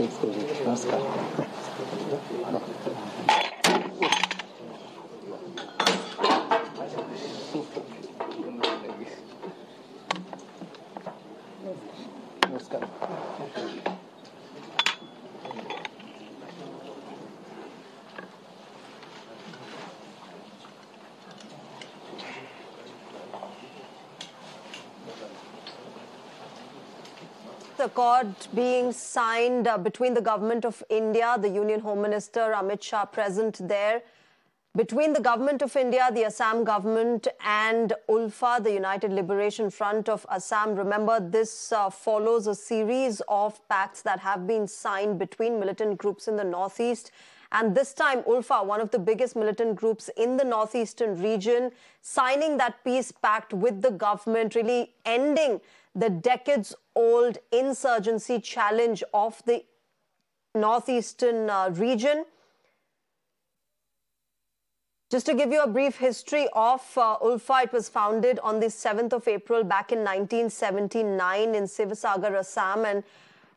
ていくといいますか？Accord being signed uh, between the government of India, the Union Home Minister Amit Shah present there, between the government of India, the Assam government, and ULFA, the United Liberation Front of Assam. Remember, this uh, follows a series of pacts that have been signed between militant groups in the northeast. And this time, ULFA, one of the biggest militant groups in the northeastern region, signing that peace pact with the government, really ending the decades old insurgency challenge of the northeastern uh, region. Just to give you a brief history of uh, ULFA, it was founded on the 7th of April back in 1979 in Sivasagar, Assam. And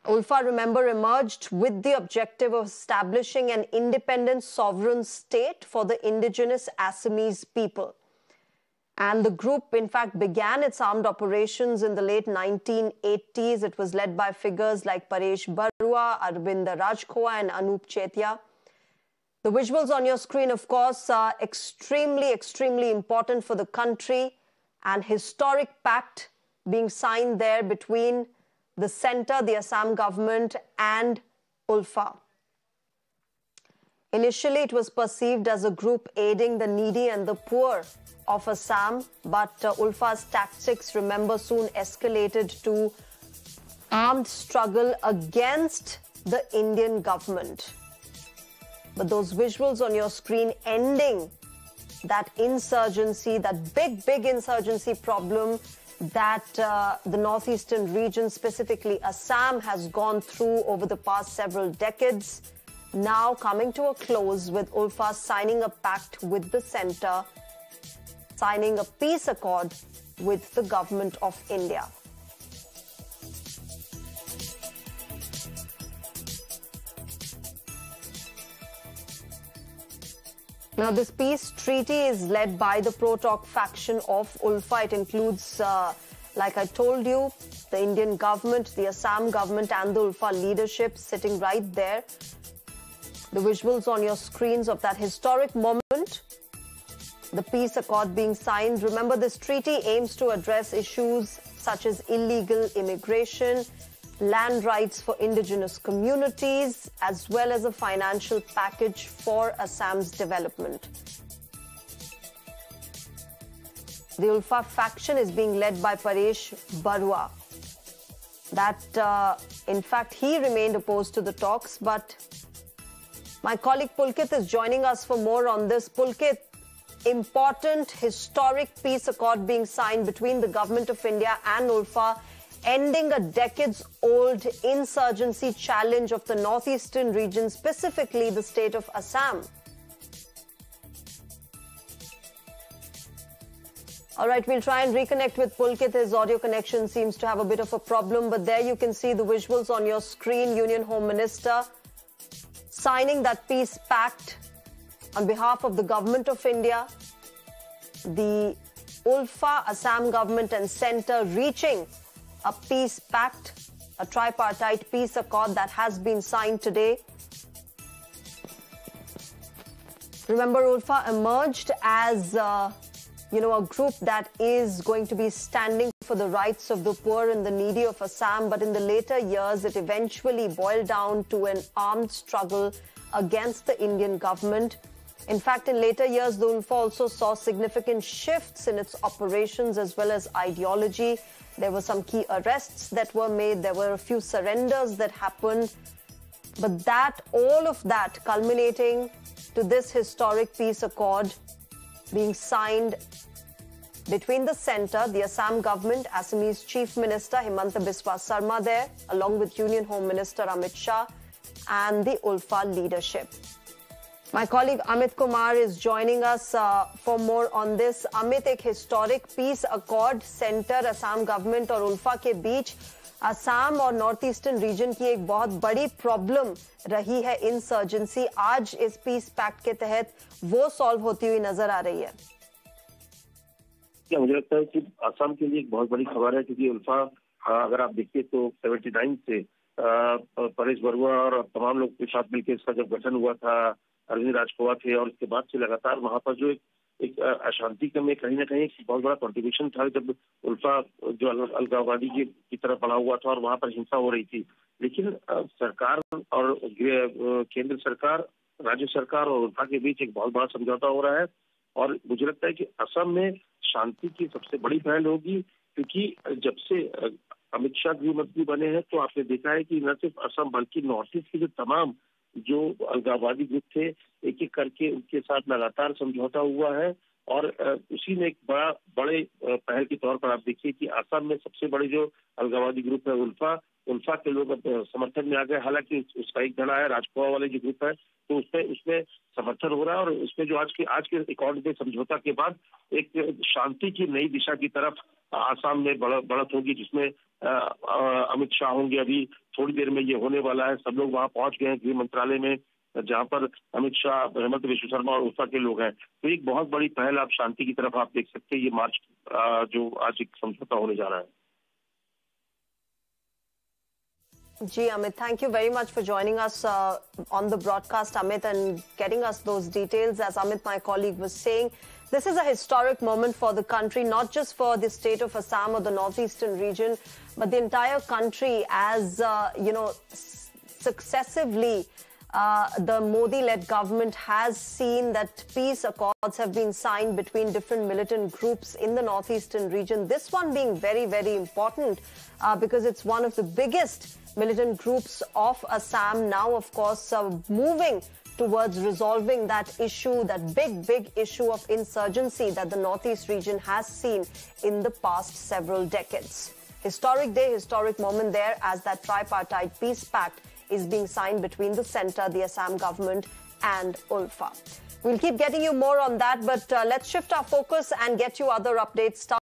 ULFA, remember, emerged with the objective of establishing an independent sovereign state for the indigenous Assamese people. And the group, in fact, began its armed operations in the late 1980s. It was led by figures like Paresh Barua, Arvind Rajkhowa, and Anup Chetia. The visuals on your screen, of course, are extremely, extremely important for the country. An historic pact being signed there between the center, the Assam government, and ULFA. Initially, it was perceived as a group aiding the needy and the poor of Assam, but uh, ULFA's tactics, remember, soon escalated to armed struggle against the Indian government. But those visuals on your screen ending that insurgency, that big, big insurgency problem that uh, the northeastern region, specifically Assam, has gone through over the past several decades, now coming to a close with ULFA signing a pact with the center, signing a peace accord with the government of India. Now, this peace treaty is led by the pro-talk faction of ULFA. It includes, uh, like I told you, the Indian government, the Assam government, and the ULFA leadership sitting right there. The visuals on your screens of that historic moment, the peace accord being signed. Remember, this treaty aims to address issues such as illegal immigration, land rights for indigenous communities, as well as a financial package for Assam's development. The Ulfa faction is being led by Paresh Barua. That, uh, in fact, he remained opposed to the talks, but my colleague Pulkit is joining us for more on this. Pulkit, important historic peace accord being signed between the government of India and ULFA ending a decades old insurgency challenge of the northeastern region, specifically the state of Assam. All right, we'll try and reconnect with Pulkit. His audio connection seems to have a bit of a problem, but there you can see the visuals on your screen. Union Home Minister signing that peace pact on behalf of the government of India, the ULFA, Assam government and centre reaching a peace pact, a tripartite peace accord that has been signed today. Remember, ULFA emerged as, uh, you know, a group that is going to be standing for the rights of the poor and the needy of Assam. But in the later years, it eventually boiled down to an armed struggle against the Indian government. In fact, in later years, the ULFA also saw significant shifts in its operations as well as ideology. There were some key arrests that were made. There were a few surrenders that happened. But that, all of that culminating to this historic peace accord being signed between the centre, the Assam government, Assamese Chief Minister Himanta Biswa Sarma there, along with Union Home Minister Amit Shah and the ULFA leadership. My colleague Amit Kumar is joining us uh, for more on this. Amit, एक historic peace accord center Assam government और उल्फा के बीच असम और north eastern region की एक बहुत बड़ी problem रही है इंसर्जेंसी आज इस पीस पैक्ट के तहत वो सॉल्व होती हुई नज़र आ रही है क्या मुझे लगता है कि असम के लिए एक बहुत बड़ी खबर है क्योंकि उल्फा अगर आप देखिए तो 79 से परेश बरुआ और तमाम लोग के साथ मिलकर इसका जब गठन हुआ था अरविंद राजकुमार थे और उसके बाद से लगातार वहाँ पर जो एक एक अशांति का में कहीं ना कहीं बहुत बड़ा कॉन्ट्रीब्यूशन था जब उल्फा जो अलगाववादी की, तरफ़ बढ़ा हुआ था और वहाँ पर हिंसा हो रही थी। लेकिन सरकार और केंद्र सरकार राज्य सरकार और उल्फा के बीच एक बहुत बड़ा समझौता हो रहा है। और मुझे लगता है कि असम में शांति की सबसे बड़ी पहल होगी, क्योंकि जब से अमित शाह गृह मंत्री बने हैं तो आपने देखा है कि न सिर्फ़ असम, बल्कि नॉर्थ ईस्ट के जो तमाम जो अलगाववादी ग्रुप थे एक एक करके उनके साथ लगातार समझौता हुआ है। और उसी में एक बड़ा, बड़े पहल के तौर पर आप देखिए कि आसाम में सबसे बड़े जो अलगाववादी ग्रुप है उल्फा उल्फा के लोग समर्थन में आ गए। हालाँकि उसका एक धड़ा है राजकुआ वाले जो ग्रुप है तो उसमें उसमें समर्थन हो रहा है और उसमें जो आज के आज के रिकॉर्ड में समझौता के बाद एक शांति की नई दिशा की तरफ़ आसाम में बढ़त होगी, जिसमें अमित शाह होंगे। अभी थोड़ी देर में ये होने वाला है। सब लोग वहाँ पहुँच गए हैं गृह मंत्रालय में, जहाँ पर अमित शाह, हेमंत विश्व शर्मा और उषा के लोग हैं। तो एक बहुत बड़ी पहल आप शांति की तरफ़ आप देख सकते हैं। ये मार्च जो आज एक समझौता होने जा रहा है। Ji Amit, thank you very much for joining us uh, on the broadcast, Amit, and getting us those details. As Amit, my colleague, was saying, this is a historic moment for the country, not just for the state of Assam or the northeastern region, but the entire country as, uh, you know, successively uh, the Modi-led government has seen that peace accords have been signed between different militant groups in the northeastern region. This one being very, very important uh, because it's one of the biggest militant groups of Assam now, of course, uh, moving towards resolving that issue, that big, big issue of insurgency that the Northeast region has seen in the past several decades. Historic day, historic moment there as that tripartite peace pact is being signed between the centre, the Assam government and ULFA. We'll keep getting you more on that, but uh, let's shift our focus and get you other updates.